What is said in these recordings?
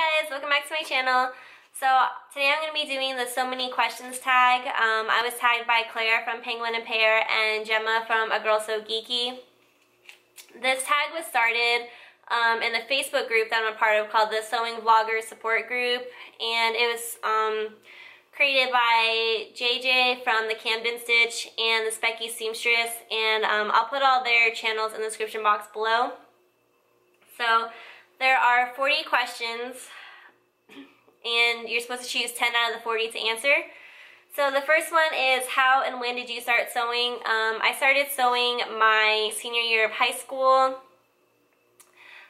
guys, welcome back to my channel. So today I'm going to be doing the sew many questions tag. Um, I was tagged by Claire from Penguin and Pear and Gemma from A Girl Sew Geeky. This tag was started um, in the Facebook group that I'm a part of called the Sewing Vlogger Support Group and it was um, created by JJ from the Camden Stitch and the Specky Seamstress and um, I'll put all their channels in the description box below. So there are 40 questions and you're supposed to choose 10 out of the 40 to answer. So the first one is how and when did you start sewing? Um, I started sewing my senior year of high school.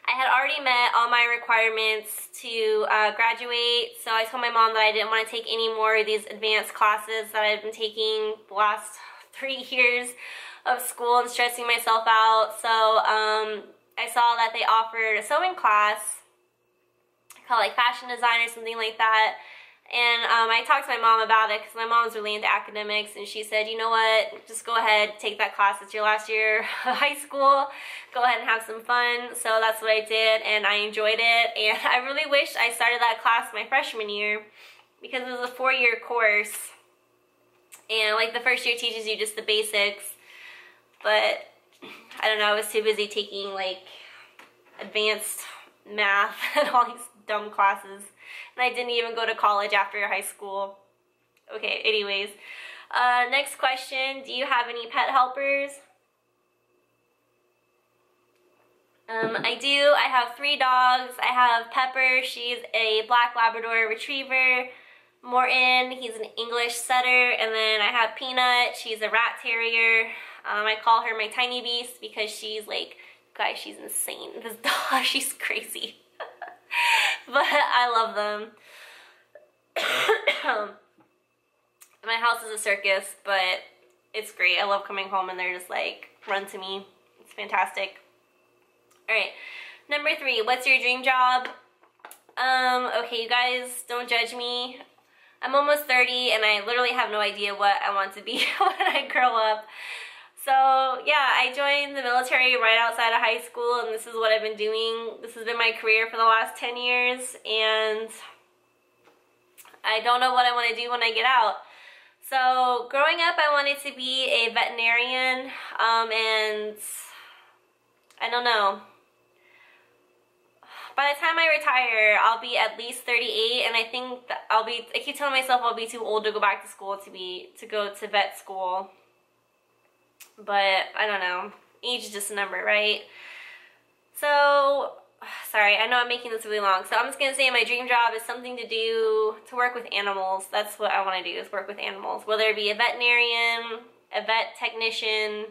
I had already met all my requirements to uh, graduate, so I told my mom that I didn't want to take any more of these advanced classes that I've been taking the last three years of school and stressing myself out. So um, I saw that they offered a sewing class called like fashion design or something like that. And um, I talked to my mom about it because my mom's really into academics and she said, you know what, just go ahead, take that class. It's your last year of high school. Go ahead and have some fun. So that's what I did and I enjoyed it. And I really wish I started that class my freshman year because it was a four-year course. And like the first year teaches you just the basics. But I don't know, I was too busy taking like advanced math and all these dumb classes. And I didn't even go to college after high school. Okay, anyways. Uh, next question, do you have any pet helpers? Um, I do. I have three dogs. I have Pepper. She's a black Labrador Retriever. Morton, he's an English setter. And then I have Peanut. She's a rat terrier. Um, I call her my tiny beast because she's like, guys, she's insane. This dog, she's crazy. but I love them. My house is a circus, but it's great. I love coming home and they're just like, run to me. It's fantastic. Alright, number three, what's your dream job? Um, okay, you guys, don't judge me. I'm almost 30 and I literally have no idea what I want to be when I grow up. So yeah, I joined the military right outside of high school and this is what I've been doing. This has been my career for the last 10 years and I don't know what I want to do when I get out. So growing up I wanted to be a veterinarian um, and I don't know. By the time I retire, I'll be at least 38 and I think I'll be, I keep telling myself I'll be too old to go back to school to be, to go to vet school. But I don't know, age is just a number, right? So, sorry, I know I'm making this really long. So I'm just going to say my dream job is something to do, to work with animals. That's what I want to do, is work with animals. Whether it be a veterinarian, a vet technician,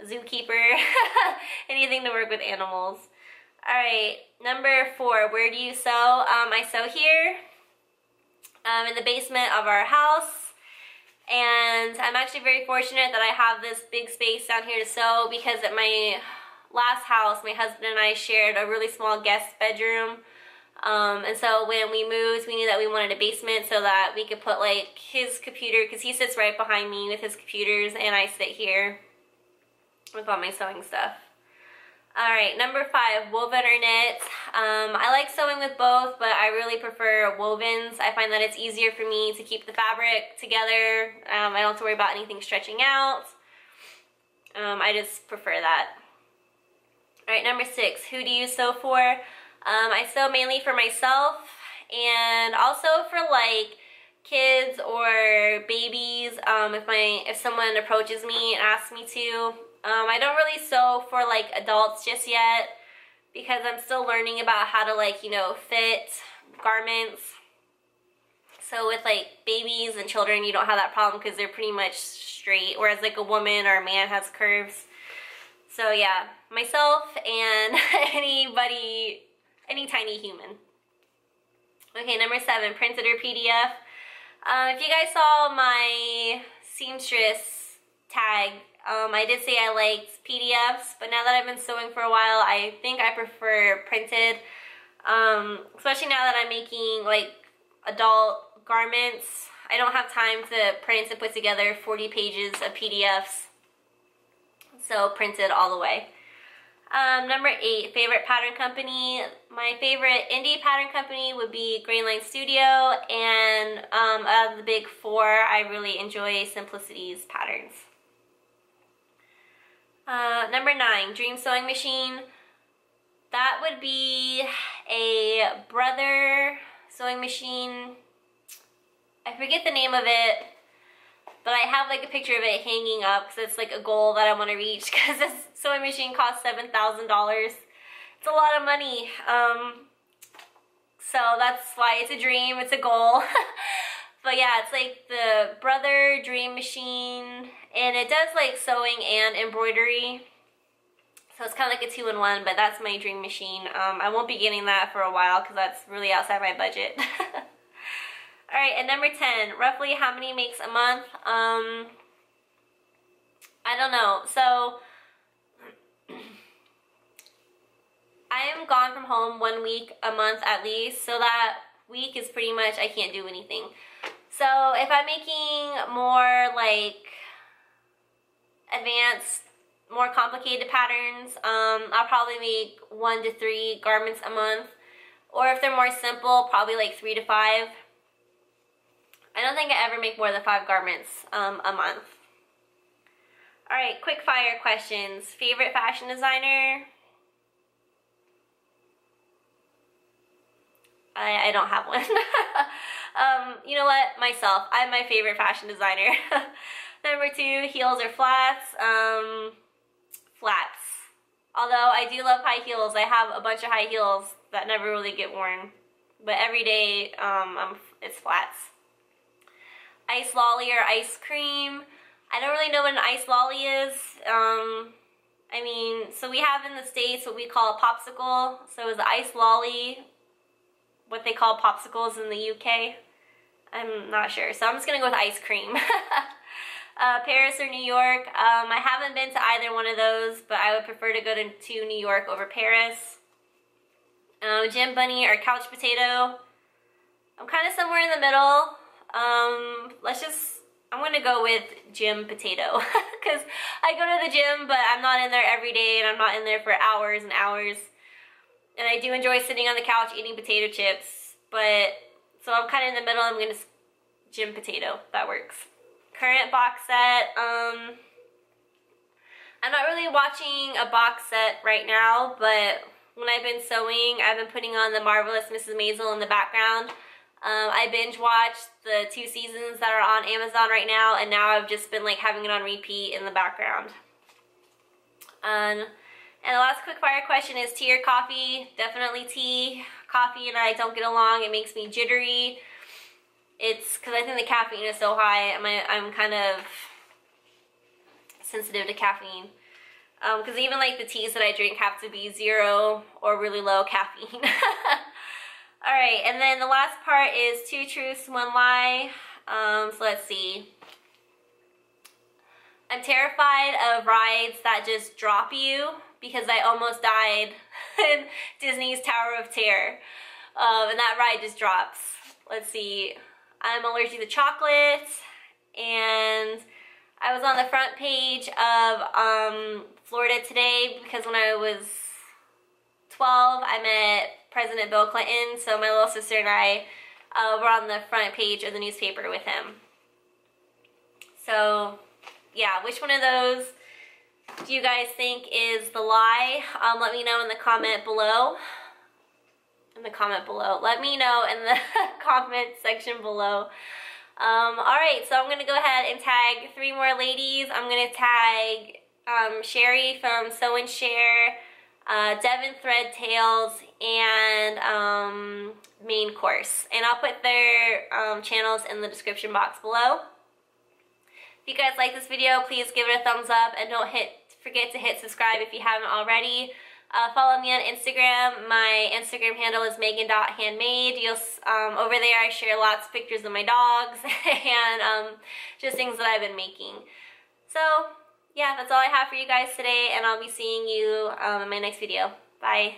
a zookeeper, anything to work with animals. Alright, number four, where do you sew? Um, I sew here um, in the basement of our house. And I'm actually very fortunate that I have this big space down here to sew because at my last house, my husband and I shared a really small guest bedroom. Um, and so when we moved, we knew that we wanted a basement so that we could put like his computer, because he sits right behind me with his computers and I sit here with all my sewing stuff. Alright, number five, woven or knit. Um, I like sewing with both, but I really prefer wovens. I find that it's easier for me to keep the fabric together. Um, I don't have to worry about anything stretching out. Um, I just prefer that. Alright, number six, who do you sew for? Um, I sew mainly for myself and also for like kids or babies um, if my if someone approaches me and asks me to um, I don't really sew for like adults just yet because I'm still learning about how to like, you know, fit garments. So with like babies and children, you don't have that problem because they're pretty much straight, whereas like a woman or a man has curves. So yeah, myself and anybody, any tiny human. Okay, number seven, printed or PDF. Uh, if you guys saw my seamstress tag um, I did say I liked PDFs, but now that I've been sewing for a while, I think I prefer printed. Um, especially now that I'm making like adult garments. I don't have time to print and put together 40 pages of PDFs. So printed all the way. Um, number eight, favorite pattern company. My favorite indie pattern company would be Grainline Studio, and um, of the big four, I really enjoy Simplicity's patterns. Uh, number nine, Dream Sewing Machine. That would be a Brother sewing machine. I forget the name of it, but I have like a picture of it hanging up because it's like a goal that I want to reach because this sewing machine costs $7,000. It's a lot of money. Um, so that's why it's a dream, it's a goal. but yeah, it's like the Brother Dream Machine and it does like sewing and embroidery. So it's kind of like a two-in-one, but that's my dream machine. Um, I won't be getting that for a while because that's really outside my budget. All right, and number 10, roughly how many makes a month? Um, I don't know. So I am gone from home one week a month at least. So that week is pretty much I can't do anything. So if I'm making more like advanced, more complicated patterns, um, I'll probably make one to three garments a month. Or if they're more simple, probably like three to five. I don't think I ever make more than five garments um, a month. All right, quick fire questions. Favorite fashion designer? I, I don't have one. um, you know what? Myself. I'm my favorite fashion designer. Number two, heels or flats? Um, flats. Although I do love high heels. I have a bunch of high heels that never really get worn. But every day, um, it's flats ice lolly or ice cream. I don't really know what an ice lolly is. Um, I mean, so we have in the States what we call a popsicle. So is an ice lolly what they call popsicles in the UK? I'm not sure. So I'm just going to go with ice cream. uh, Paris or New York. Um, I haven't been to either one of those, but I would prefer to go to, to New York over Paris. Um, gym bunny or couch potato. I'm kind of somewhere in the middle. Um, let's just, I'm gonna go with gym potato because I go to the gym but I'm not in there every day and I'm not in there for hours and hours. And I do enjoy sitting on the couch eating potato chips, but so I'm kind of in the middle. I'm gonna gym potato. That works. Current box set. Um, I'm not really watching a box set right now, but when I've been sewing, I've been putting on the Marvelous Mrs. Maisel in the background. Um, I binge watched the two seasons that are on Amazon right now, and now I've just been like having it on repeat in the background. Um, and the last quick fire question is tea or coffee? Definitely tea. Coffee and I don't get along. It makes me jittery. It's because I think the caffeine is so high. I'm, I'm kind of sensitive to caffeine. Because um, even like the teas that I drink have to be zero or really low caffeine. All right, and then the last part is two truths, one lie. Um, so let's see. I'm terrified of rides that just drop you because I almost died in Disney's Tower of Terror. Um, and that ride just drops. Let's see. I'm allergic to chocolate and I was on the front page of um, Florida Today because when I was 12 I met President Bill Clinton, so my little sister and I uh, were on the front page of the newspaper with him. So, yeah, which one of those do you guys think is the lie? Um, let me know in the comment below. In the comment below. Let me know in the comment section below. Um, Alright, so I'm going to go ahead and tag three more ladies. I'm going to tag um, Sherry from Sew and Cher uh, Devon Thread Tales, and um, Manecoarse. And I'll put their um, channels in the description box below. If you guys like this video, please give it a thumbs up and don't hit forget to hit subscribe if you haven't already. Uh, follow me on Instagram. My Instagram handle is megan.handmade. You'll um, Over there I share lots of pictures of my dogs and um, just things that I've been making. So yeah, that's all I have for you guys today, and I'll be seeing you um, in my next video. Bye.